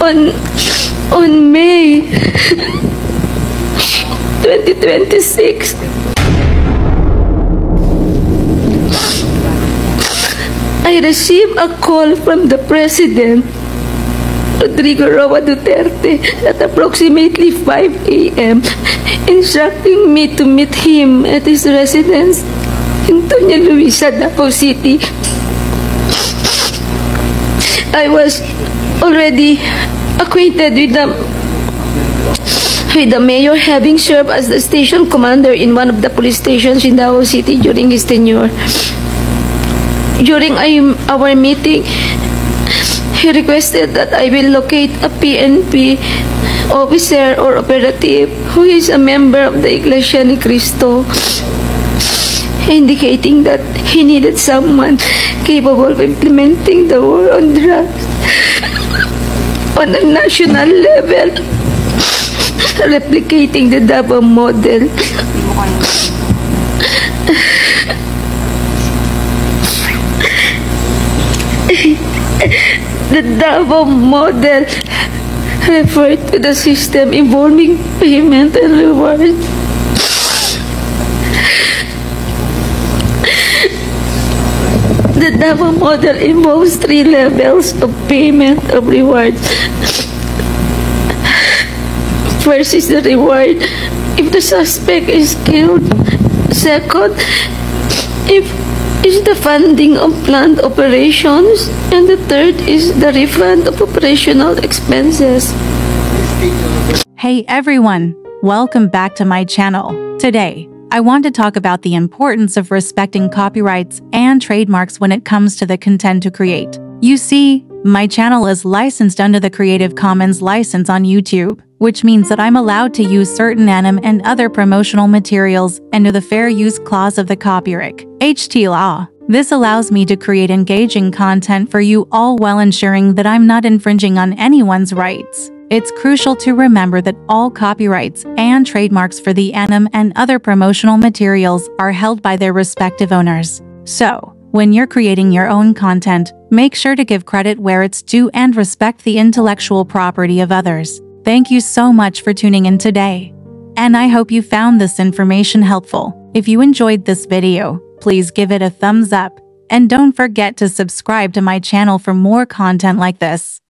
on on May 2026. I received a call from the President, Rodrigo Roa Duterte, at approximately 5 a.m., instructing me to meet him at his residence in Tonya Luisa, Davao City. I was already acquainted with the with the mayor having served as the station commander in one of the police stations in Davao City during his tenure. During our meeting, he requested that I will locate a PNP officer or operative who is a member of the Iglesia Ni Cristo, indicating that he needed someone capable of implementing the war on drugs on a national level, replicating the Davao model. The Davao model referred to the system involving payment and reward. Davao model involves three levels of payment of rewards. First is the reward if the suspect is killed. Second, if is the funding of planned operations. And the third is the refund of operational expenses. Hey everyone, welcome back to my channel. Today, I want to talk about the importance of respecting copyrights and trademarks when it comes to the content to create. You see, my channel is licensed under the Creative Commons license on YouTube, which means that I'm allowed to use certain anim and other promotional materials under the Fair Use Clause of the Copyright HT law. This allows me to create engaging content for you all while ensuring that I'm not infringing on anyone's rights. It's crucial to remember that all copyrights and trademarks for the anim and other promotional materials are held by their respective owners. So, when you're creating your own content, make sure to give credit where it's due and respect the intellectual property of others. Thank you so much for tuning in today. And I hope you found this information helpful. If you enjoyed this video, please give it a thumbs up. And don't forget to subscribe to my channel for more content like this.